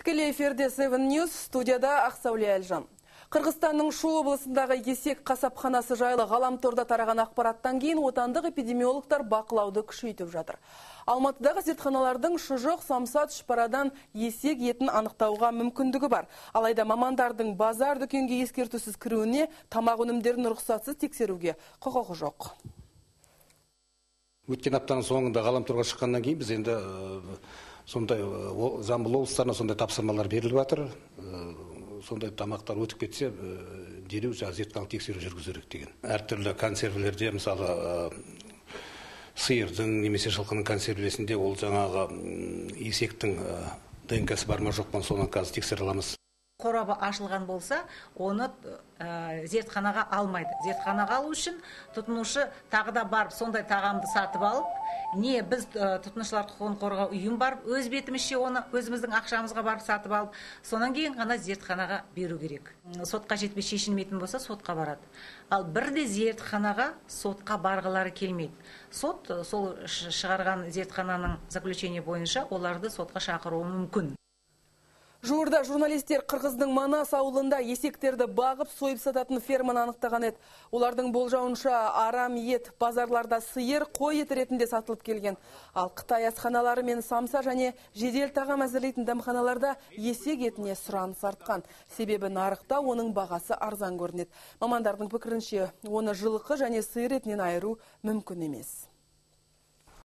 Тікелей эфирде 7 News студияда Ақсауле Әлжан. Қырғызстанның Шу облысындағы есек қасапханасы жайлы ғаламторда тараған ақпараттан кейін отандық эпидемиологтар бақылауды күшейтіп жатыр. Алматыдағы зертханалардың шұжық, самсат, шпарадан есек етін анықтауға мүмкіндігі бар. Алайда мамандардың базар дүкенге ескертусіз кіруіне тамақ өнімдерін рұқсатсыз тексеруге құқығы жоқ. өткен аптаның соңында ғаламторға шыққаннан кейін біз енді сондай жамбыл облыстарына сондай тапсырмалар беріліп жатыр сондай тамақтар өтіп кетсе дереу жаңағы зертханалық тексеру жүргізу керек деген. Әртүрлі консервілерде мысалы сиырдың немесе жылқының консервілесінде ол жаңағы есектің днксы бар ма жоқ па соны қазір тексере аламыз. Қорабы ашылған болса оны зертханаға алмайды. Зертханаға алу үшін тұтынушы тағы да барып сондай тағамды сатып алып не біз тұтынушылар құқығын қорғау ұйым барып өз бетімізше оны өзіміздің ақшамызға барып сатып алып сонан кейін ғана зертханаға беру керек. Сотқа жетпей шешілмейтін болса сотқа барады. Ал бірде зертханаға сотқа барғылары келмейді. Сот сол шығарған зертхананың заключение бойынша оларды сотқа шақыруы мүмкін. Жуырда журналистер Қырғыздың Манас ауылында есектерді бағып сойып сататын ферманы анықтаған еді. Олардың болжауынша арам ет базарларда сиыр, қой еті ретінде сатылып келген. Ал Қытай асханалары мен самса және жедел тағам әзірлейтін дәмханаларда есек етіне сұраныс артқан. Себебі нарықта оның бағасы арзан көрінеді. Мамандардың пікірінше, оны жылқы және сиыр етінен айыру мүмкін емес.